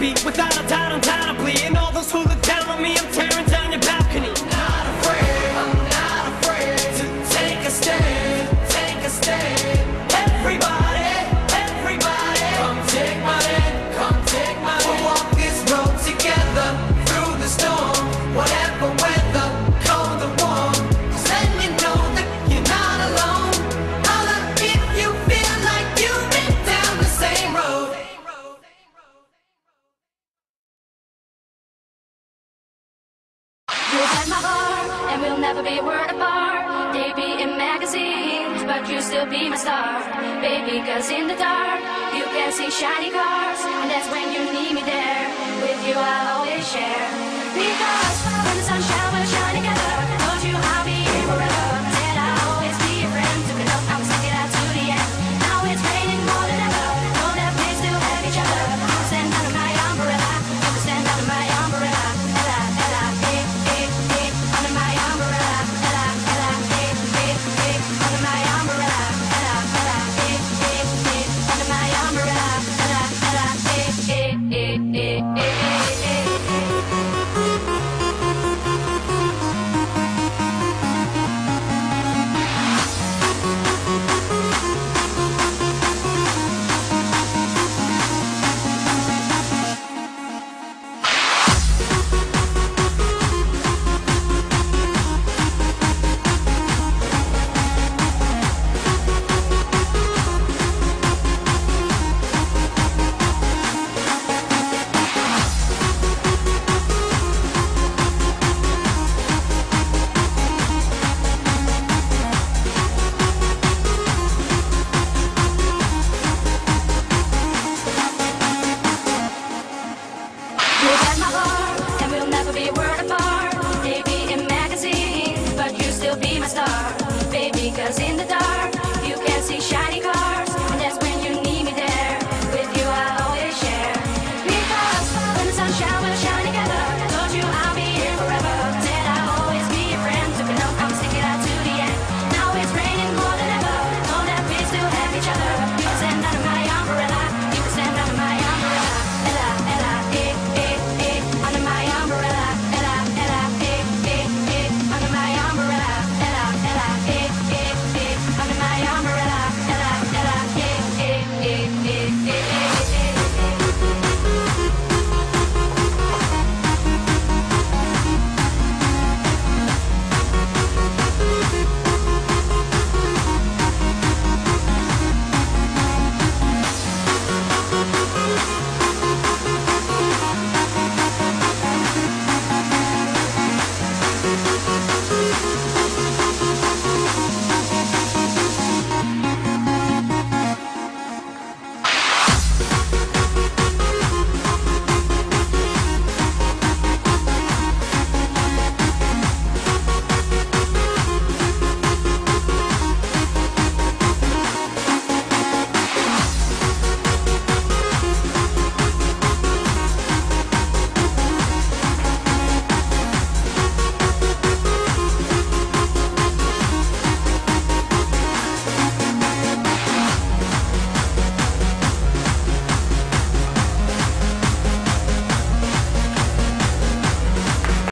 Be. Without a doubt, You had my heart, and we'll never be a word apart. Maybe in magazines, but you still be my star. Baby, cause in the dark, you can see shiny cars. And that's when you need me there. With you, I'll always share. Because when the sun shall shine.